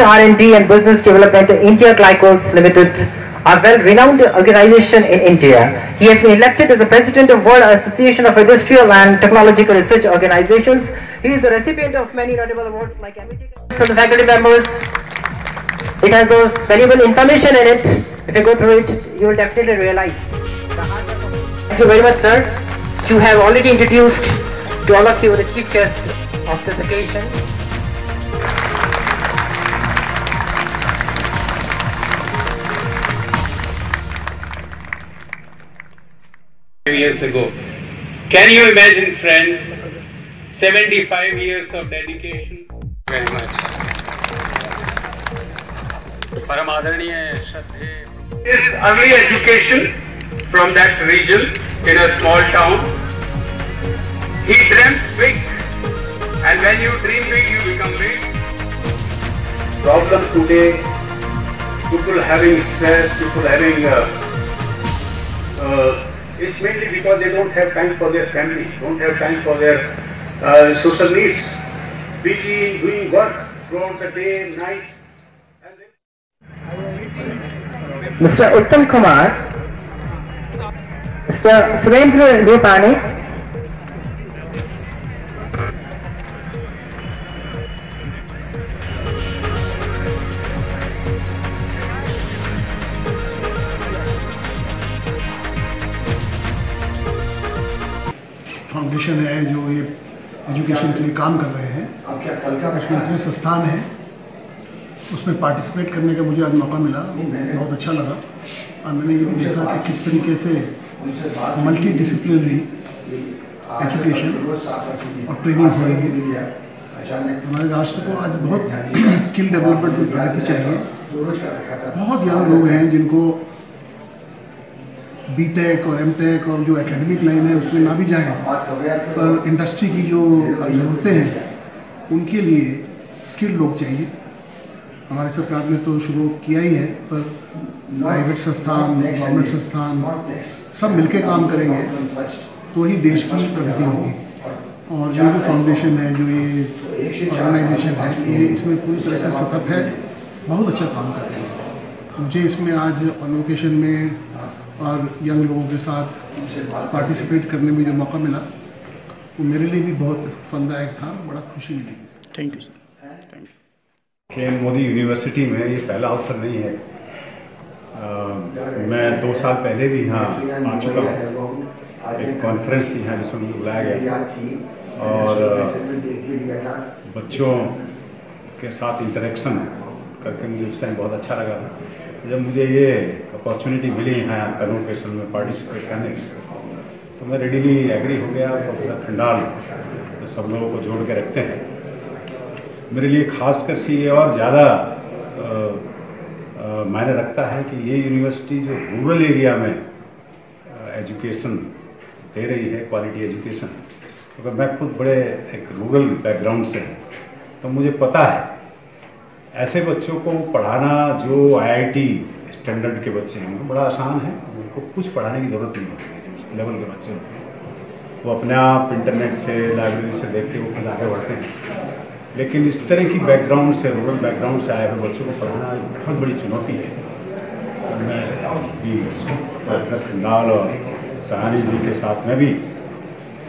R&D and Business Development India Glycols Limited, a well-renowned organization in India. He has been elected as the president of World Association of Industrial and Technological Research Organizations. He is the recipient of many notable awards like MIT. So the faculty members, it has those valuable information in it. If you go through it, you will definitely realize. Thank you very much, sir. You have already introduced to all of you the chief guest of this occasion. years ago. Can you imagine, friends, 75 years of dedication? Very much. His early education from that region in a small town. He dreamt big, and when you dream big, you become big. Problem today, people having stress, people having uh, uh, it's mainly because they don't have time for their family, don't have time for their uh, social needs, busy doing work throughout the day, night. Mr. Uttam Kumar, Mr. Surendra Rupani, education के लिए काम कर रहे हैं। इतने संस्थान हैं। उसमें पार्टिसिपेट करने का मुझे आज मौका मिला। बहुत अच्छा लगा। और मैंने ये भी देखा कि किस तरीके से मल्टी डिसिप्लिनरी एजुकेशन और ट्रेनिंग हो रही है। हमारे राष्ट्र को आज बहुत स्किल डेवलपमेंट में प्रगति चाहिए। बहुत यंग लोग हैं जिनको बीटेक और एमटेक और जो एकेडमिक लाइन है, उसमें ना भी जाएँ। पर इंडस्ट्री की जो ज़रूरतें हैं, उनके लिए स्किल्ड लोग चाहिए। हमारी सरकार ने तो शुरू किया ही है, पर प्राइवेट संस्थान गवर्नमेंट संस्थान, सब मिलके काम करेंगे तो ही देश की प्रगति होगी। और जो फाउंडेशन है, जो ये ऑर्गेनाइजेशन है, ये इसमें पूरी तरह से सतत है। बहुत अच्छा काम कर रहे हैं। मुझे इसमें आज कॉन्वोकेशन में और यंग लोगों के साथ पार्टिसिपेट करने में जो मौका मिला वो मेरे लिए भी बहुत फनदायक था बड़ा खुशी मिली। Thank you sir thank you के मोदी यूनिवर्सिटी में ये पहला अवसर नहीं है। अ, मैं दो साल पहले भी यहाँ आ चुका हूँ। एक कॉन्फ्रेंस थी यहाँ जिसमें मुझे बुलाया गया था। और बच्चों के साथ इंटरेक्शन करके मुझे उस टाइम बहुत अच्छा लगा था। जब मुझे ये अपॉर्चुनिटी मिली यहाँ कन्वोकेशन में पार्टिसिपेट करने की तो मैं रेडीली एग्री हो गया प्रोफेसर खंडाल जो सब लोगों को जोड़ के रखते हैं। मेरे लिए खासकर से ये और ज़्यादा मायने रखता है कि ये यूनिवर्सिटी जो रूरल एरिया में एजुकेशन दे रही है क्वालिटी एजुकेशन क्योंकि मैं खुद बड़े एक रूरल बैकग्राउंड से हूँ तो मुझे पता है ऐसे बच्चों को पढ़ाना जो आईआईटी स्टैंडर्ड के बच्चे हैं, उनको बड़ा आसान है। उनको कुछ पढ़ाने की ज़रूरत नहीं होती है। उस लेवल के बच्चे होते हैं, वो अपने आप इंटरनेट से लाइब्रेरी से देख के वो खुद आगे बढ़ते हैं। लेकिन इस तरह की बैकग्राउंड से रूरल बैकग्राउंड से आए हुए बच्चों को पढ़ाना बहुत बड़ी चुनौती है। मैं खंडाल और सहानी जी के साथ में भी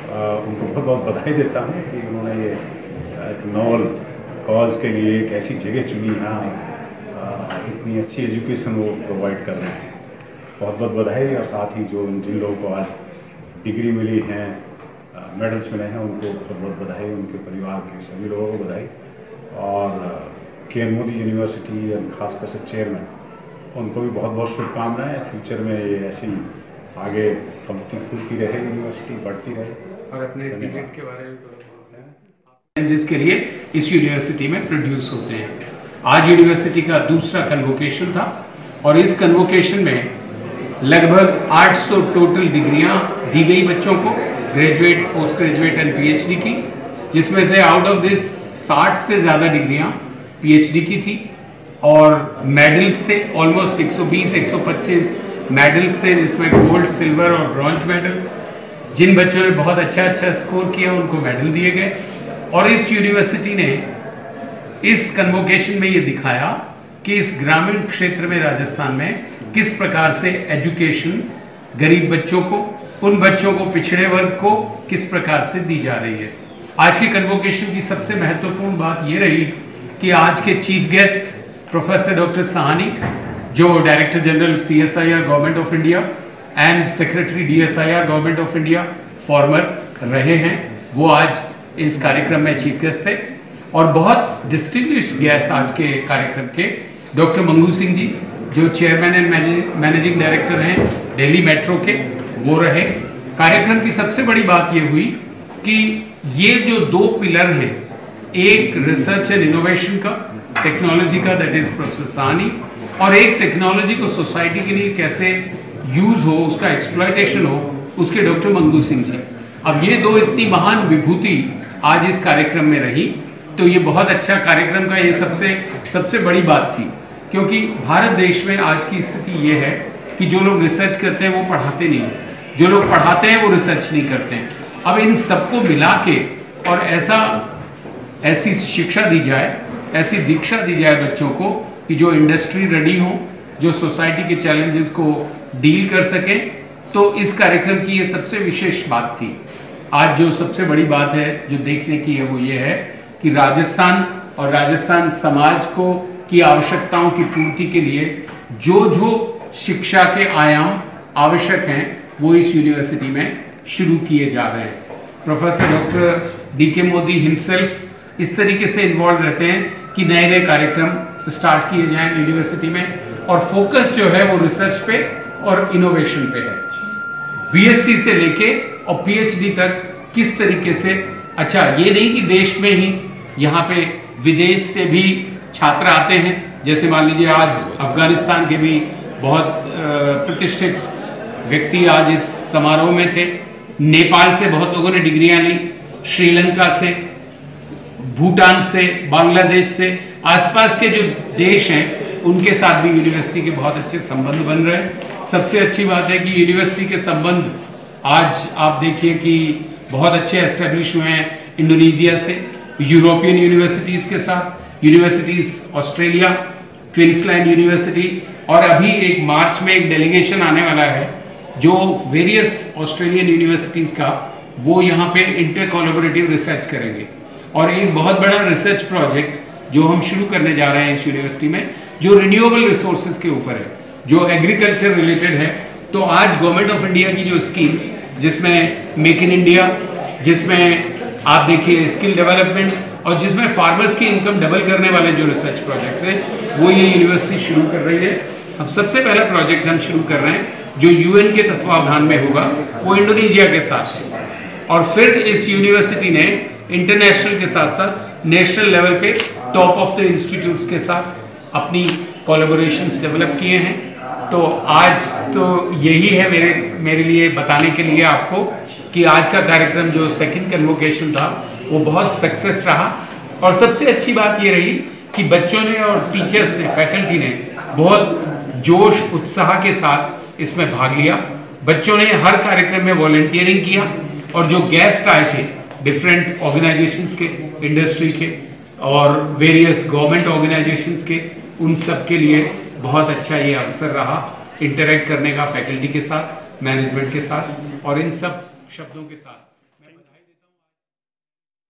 उनको बहुत बहुत बधाई देता हूँ कि उन्होंने ये एक नॉवल कॉज के लिए एक ऐसी जगह चुनी यहाँ इतनी अच्छी एजुकेशन वो प्रोवाइड कर रहे हैं। बहुत बहुत बधाई और साथ ही जो जिन लोगों को आज डिग्री मिली हैं मेडल्स मिले हैं उनको बहुत बहुत बधाई उनके परिवार के सभी लोगों को बधाई। और के एन मोदी यूनिवर्सिटी और खासकर से चेयरमैन उनको भी बहुत बहुत शुभकामनाएँ। फ्यूचर में ये ऐसी आगे फलती फूलती रहे यूनिवर्सिटी बढ़ती रहे। और अपने के बारे में तो जिसके लिए इस यूनिवर्सिटी में प्रोड्यूस होते हैं। आज यूनिवर्सिटी का दूसरा कन्वोकेशन था और इस कन्वोकेशन में लगभग 800 टोटल डिग्रियाँ दी गई बच्चों को graduate post graduate and PhD की, जिसमें से आउट ऑफ़ दिस 60 से ज़्यादा डिग्रियाँ पीएचडी की थी और मेडल्स थे ऑलमोस्ट 120 125 मेडल्स थे, जिसमें गोल्ड सिल्वर और ब्रॉन्ज मेडल जिन बच्चों ने बहुत अच्छा अच्छा स्कोर किया, उनको मेडल दिए गए। और इस यूनिवर्सिटी ने इस कन्वोकेशन में ये दिखाया कि इस ग्रामीण क्षेत्र में, राजस्थान में, किस प्रकार से एजुकेशन गरीब बच्चों को, उन बच्चों को, पिछड़े वर्ग को किस प्रकार से दी जा रही है। आज के कन्वोकेशन की सबसे महत्वपूर्ण बात ये रही कि आज के chief guest professor doctor Sahani जो director general C S I R government of India and secretary D S I R government of India former रहे हैं। वो आज इस कार्यक्रम में चीफ गेस्ट थे और बहुत डिस्टिंग्विश गेस्ट आज के कार्यक्रम के। डॉक्टर मंगू सिंह जी, जो चेयरमैन एंड मैनेजिंग डायरेक्टर हैं दिल्ली मेट्रो के, वो रहे। कार्यक्रम की सबसे बड़ी बात ये हुई कि ये जो दो पिलर हैं, एक रिसर्च एंड इनोवेशन का टेक्नोलॉजी का दैट इज़ प्रोसेसानी और एक टेक्नोलॉजी को सोसाइटी के लिए कैसे यूज़ हो, उसका एक्सप्लाइटेशन हो, उसके डॉक्टर मंगू सिंह जी। अब ये दो इतनी महान विभूति आज इस कार्यक्रम में रही तो ये बहुत अच्छा कार्यक्रम का ये सबसे सबसे बड़ी बात थी। क्योंकि भारत देश में आज की स्थिति ये है कि जो लोग रिसर्च करते हैं वो पढ़ाते नहीं जो लोग पढ़ाते हैं वो रिसर्च नहीं करते हैं। अब इन सबको मिला के और ऐसा, ऐसी शिक्षा दी जाए, ऐसी दीक्षा दी जाए बच्चों को कि जो इंडस्ट्री रेडी हो, जो सोसाइटी के चैलेंजेस को डील कर सके तो इस कार्यक्रम की ये सबसे विशेष बात थी। आज जो सबसे बड़ी बात है, जो देखने की है वो ये है कि राजस्थान और राजस्थान समाज को, की आवश्यकताओं की पूर्ति के लिए जो जो शिक्षा के आयाम आवश्यक हैं, वो इस यूनिवर्सिटी में शुरू किए जा रहे हैं। प्रोफेसर डॉक्टर डी के मोदी हिमसेल्फ इस तरीके से इन्वॉल्व रहते हैं कि नए नए कार्यक्रम स्टार्ट किए जाएँ यूनिवर्सिटी में और फोकस जो है वो रिसर्च पे और इनोवेशन पे है। बीएससी से लेके और पीएचडी तक किस तरीके से अच्छा ये नहीं कि देश में ही यहाँ पे विदेश से भी छात्र आते हैं। जैसे मान लीजिए आज अफ़गानिस्तान के भी बहुत प्रतिष्ठित व्यक्ति आज इस समारोह में थे। नेपाल से बहुत लोगों ने डिग्रियाँ ली, श्रीलंका से, भूटान से, बांग्लादेश से। आसपास के जो देश हैं उनके साथ भी यूनिवर्सिटी के बहुत अच्छे संबंध बन रहे हैं। सबसे अच्छी बात है कि यूनिवर्सिटी के संबंध आज आप देखिए कि बहुत अच्छे एस्टेब्लिश हुए हैं इंडोनेशिया से, यूरोपियन यूनिवर्सिटीज़ के साथ यूनिवर्सिटीज़ ऑस्ट्रेलिया, क्विंसलैंड यूनिवर्सिटी और अभी एक मार्च में एक डेलीगेशन आने वाला है जो वेरियस ऑस्ट्रेलियन यूनिवर्सिटीज़ का वो यहाँ पे इंटर कोलोबरेटिव रिसर्च करेंगे। और एक बहुत बड़ा रिसर्च प्रोजेक्ट जो हम शुरू करने जा रहे हैं इस यूनिवर्सिटी में, जो रिन्यूएबल रिसोर्सेज के ऊपर है, जो एग्रीकल्चर रिलेटेड है तो आज गवर्नमेंट ऑफ़ इंडिया की जो स्कीम्स जिसमें मेक इन इंडिया जिसमें आप देखिए स्किल डेवलपमेंट और जिसमें फार्मर्स की इनकम डबल करने वाले जो रिसर्च प्रोजेक्ट्स हैं, वो ये यूनिवर्सिटी शुरू कर रही है। अब सबसे पहला प्रोजेक्ट हम शुरू कर रहे हैं, जो यूएन के तत्वावधान में होगा, वो इंडोनेशिया के साथ है। और फिर इस यूनिवर्सिटी ने इंटरनेशनल के साथ साथ नेशनल लेवल पे टॉप ऑफ़ द इंस्टीट्यूट्स के साथ अपनी कोलेबोरेशंस डेवलप किए हैं। तो आज तो यही है मेरे मेरे लिए बताने के लिए आपको कि आज का कार्यक्रम जो सेकंड कन्वोकेशन था, वो बहुत सक्सेस रहा। और सबसे अच्छी बात ये रही कि बच्चों ने और टीचर्स ने फैकल्टी ने बहुत जोश, उत्साह के साथ इसमें भाग लिया। बच्चों ने हर कार्यक्रम में वॉल्टियरिंग किया और जो गेस्ट आए थे डिफरेंट ऑर्गेनाइजेशंस के इंडस्ट्री के और वेरियस गवर्नमेंट ऑर्गेनाइजेशंस के, उन सब के लिए बहुत अच्छा ये अवसर रहा इंटरेक्ट करने का फैकल्टी के साथ मैनेजमेंट के साथ और इन सब शब्दों के साथ।